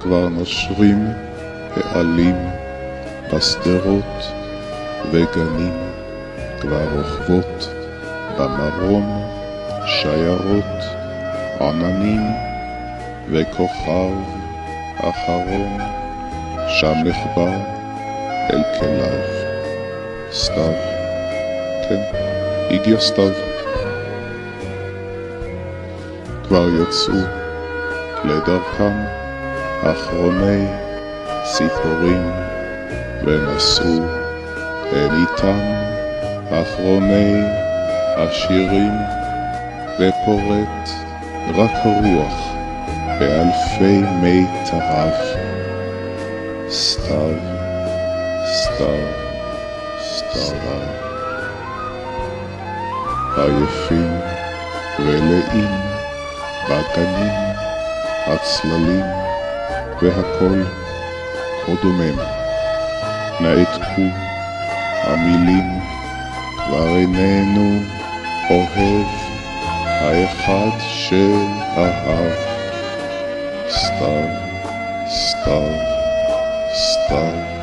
כבר נושרים העלים בשדרות וגנים, כבר רוכבות במרום שיירות עננים וכוכב אחרון שם נחבא אל כליו. סתיו, כן, הגיע סתיו. כבר יצאו לדרכם אחרוני ציפורים ונסעו אל איתם אחרוני השירים ופורט רק הרוח באלפי מיתריו. סתיו, סתיו, סתיו. עייפים ולאים בגנים, הצללים והכל כה דומם. נעתקו המילים, כבר איננו אוהב האחד שאהב. סתיו, סתיו, סתיו.